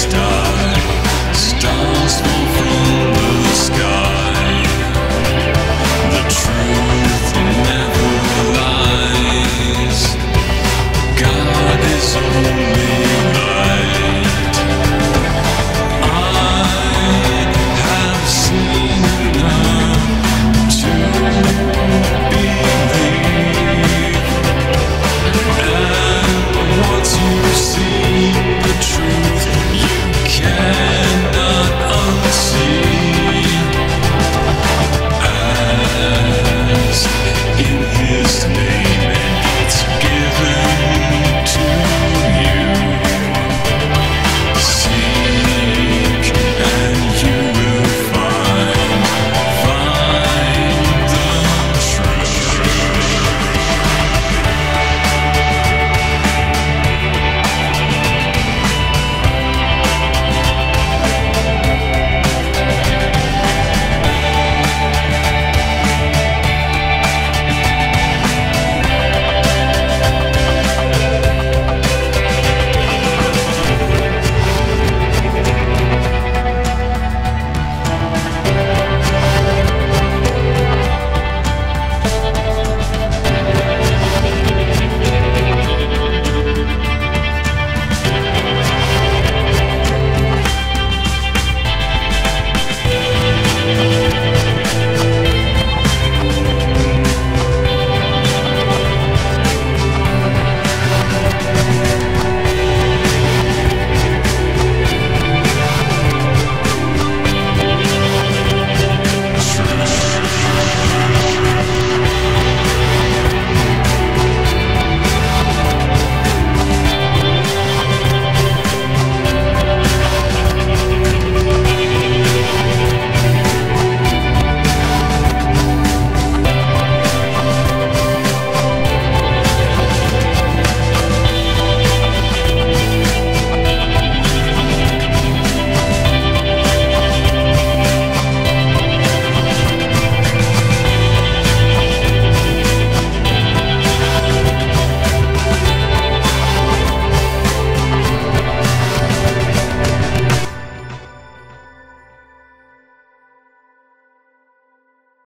stars.